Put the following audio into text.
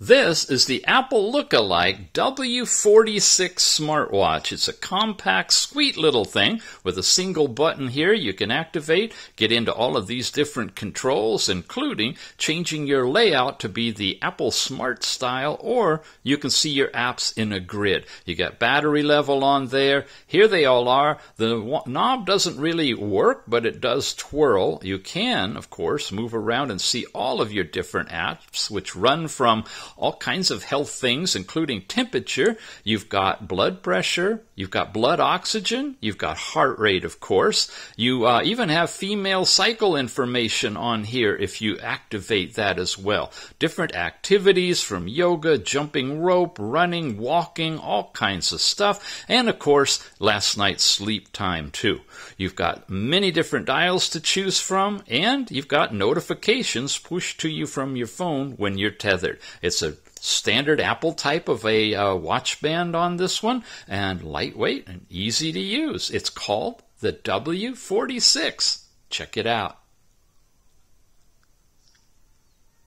This is the Apple Lookalike W46 smartwatch. It's a compact, sweet little thing with a single button here you can activate, get into all of these different controls, including changing your layout to be the Apple Smart style, or you can see your apps in a grid. You got battery level on there. Here they all are. The knob doesn't really work, but it does twirl. You can, of course, move around and see all of your different apps, which run from all kinds of health things, including temperature. You've got blood pressure, you've got blood oxygen, you've got heart rate, of course. You uh, even have female cycle information on here if you activate that as well. Different activities from yoga, jumping rope, running, walking, all kinds of stuff. And of course, last night's sleep time too. You've got many different dials to choose from, and you've got notifications pushed to you from your phone when you're tethered. It's it's a standard Apple type of a uh, watch band on this one, and lightweight and easy to use. It's called the W46. Check it out.